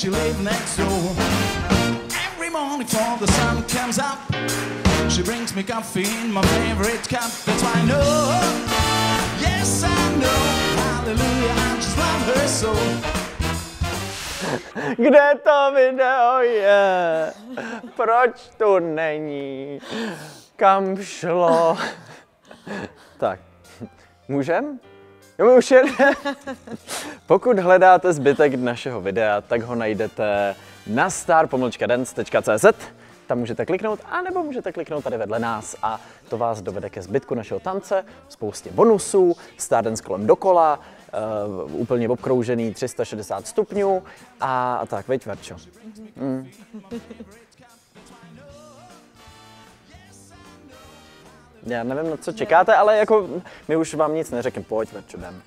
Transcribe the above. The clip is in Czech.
she lives next door. Every morning before the sun comes up, she brings me coffee in my favorite cup. So. Kde to video je? Proč tu není? Kam šlo? Tak, můžem? Jo, my už jede. Pokud hledáte zbytek našeho videa, tak ho najdete na star-dance.cz tam můžete kliknout, anebo můžete kliknout tady vedle nás a to vás dovede ke zbytku našeho tance, spoustě bonusů, Stardance kolem dokola, uh, úplně obkroužený 360 stupňů a, a tak, veď Verčo. Mm. Já nevím, na co čekáte, ale jako my už vám nic neřekneme, pojď Verčo, jdem.